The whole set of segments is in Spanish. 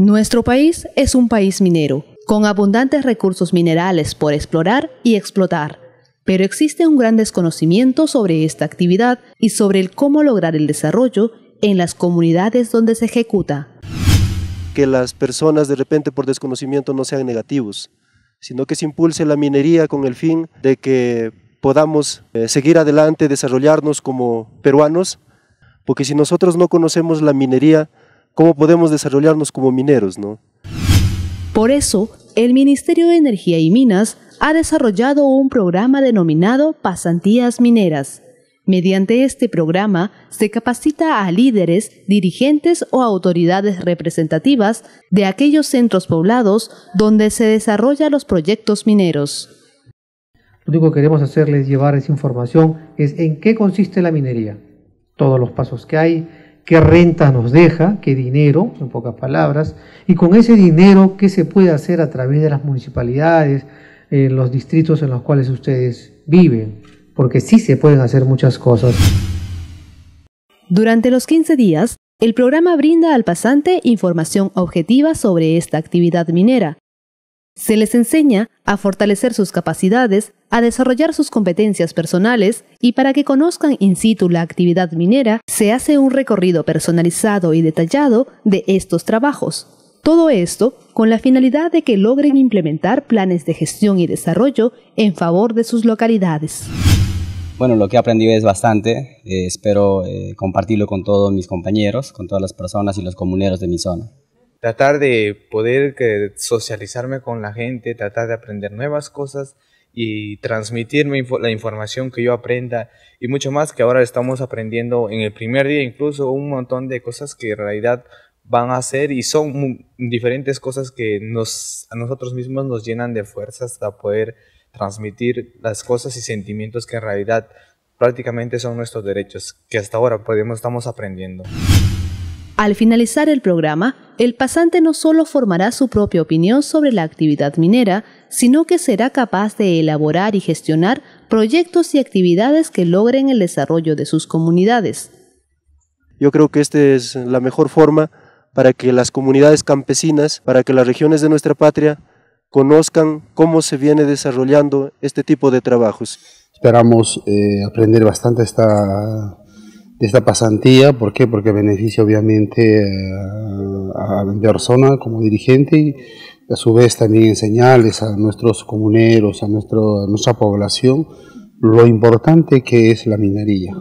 Nuestro país es un país minero, con abundantes recursos minerales por explorar y explotar, pero existe un gran desconocimiento sobre esta actividad y sobre el cómo lograr el desarrollo en las comunidades donde se ejecuta. Que las personas de repente por desconocimiento no sean negativos, sino que se impulse la minería con el fin de que podamos eh, seguir adelante, desarrollarnos como peruanos, porque si nosotros no conocemos la minería, cómo podemos desarrollarnos como mineros, ¿no? Por eso, el Ministerio de Energía y Minas ha desarrollado un programa denominado Pasantías Mineras. Mediante este programa se capacita a líderes, dirigentes o autoridades representativas de aquellos centros poblados donde se desarrollan los proyectos mineros. Lo único que queremos hacerles llevar esa información es en qué consiste la minería, todos los pasos que hay, qué renta nos deja, qué dinero, en pocas palabras, y con ese dinero, qué se puede hacer a través de las municipalidades, en los distritos en los cuales ustedes viven, porque sí se pueden hacer muchas cosas. Durante los 15 días, el programa brinda al pasante información objetiva sobre esta actividad minera, se les enseña a fortalecer sus capacidades, a desarrollar sus competencias personales y para que conozcan in situ la actividad minera, se hace un recorrido personalizado y detallado de estos trabajos. Todo esto con la finalidad de que logren implementar planes de gestión y desarrollo en favor de sus localidades. Bueno, lo que he aprendido es bastante. Eh, espero eh, compartirlo con todos mis compañeros, con todas las personas y los comuneros de mi zona tratar de poder socializarme con la gente, tratar de aprender nuevas cosas y transmitirme la información que yo aprenda y mucho más que ahora estamos aprendiendo en el primer día incluso un montón de cosas que en realidad van a ser y son diferentes cosas que nos, a nosotros mismos nos llenan de fuerzas para poder transmitir las cosas y sentimientos que en realidad prácticamente son nuestros derechos que hasta ahora podemos, estamos aprendiendo. Al finalizar el programa, el pasante no solo formará su propia opinión sobre la actividad minera, sino que será capaz de elaborar y gestionar proyectos y actividades que logren el desarrollo de sus comunidades. Yo creo que esta es la mejor forma para que las comunidades campesinas, para que las regiones de nuestra patria conozcan cómo se viene desarrollando este tipo de trabajos. Esperamos eh, aprender bastante esta de esta pasantía. ¿Por qué? Porque beneficia obviamente eh, a, la persona como dirigente y a su vez también enseñarles a nuestros comuneros, a, nuestro, nuestra población, lo importante que es la minería.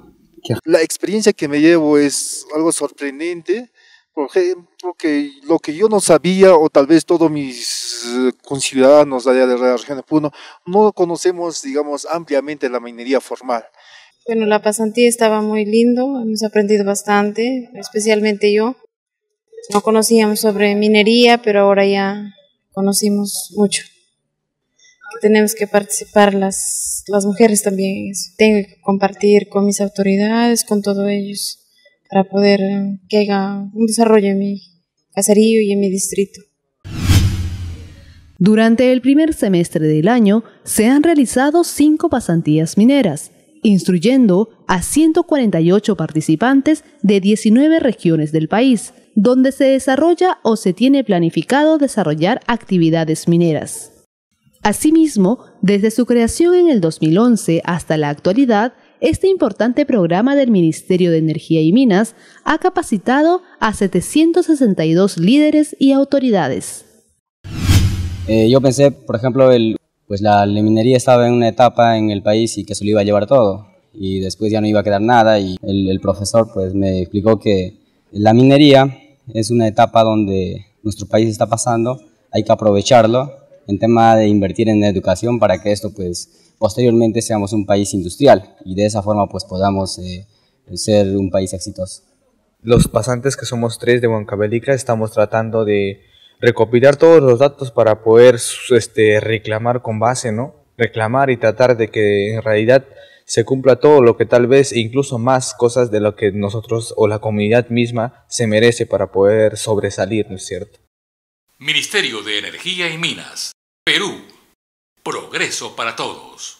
La experiencia que me llevo es algo sorprendente, por ejemplo, que lo que yo no sabía, o tal vez todos mis conciudadanos de la región de Puno, no conocemos, digamos, ampliamente la minería formal. Bueno, la pasantía estaba muy lindo, hemos aprendido bastante, especialmente yo. No conocíamos sobre minería, pero ahora ya conocimos mucho. tenemos que participar las, las mujeres también. Tengo que compartir con mis autoridades, con todos ellos, para poder que haya un desarrollo en mi caserío y en mi distrito. Durante el primer semestre del año se han realizado cinco pasantías mineras instruyendo a 148 participantes de 19 regiones del país, donde se desarrolla o se tiene planificado desarrollar actividades mineras. Asimismo, desde su creación en el 2011 hasta la actualidad, este importante programa del Ministerio de Energía y Minas ha capacitado a 762 líderes y autoridades. Eh, yo pensé, por ejemplo, el, pues la, minería estaba en una etapa en el país y que se lo iba a llevar todo y después ya no iba a quedar nada y el, profesor pues me explicó que la minería es una etapa donde nuestro país está pasando, hay que aprovecharlo en tema de invertir en educación para que esto pues posteriormente seamos un país industrial y de esa forma pues podamos eh, ser un país exitoso. Los pasantes que somos tres de Huancavelica estamos tratando de recopilar todos los datos para poder este, reclamar con base, ¿no? Reclamar y tratar de que en realidad se cumpla todo lo que tal vez incluso más cosas de lo que nosotros o la comunidad misma se merece para poder sobresalir, ¿no es cierto? Ministerio de Energía y Minas, Perú. Progreso para todos.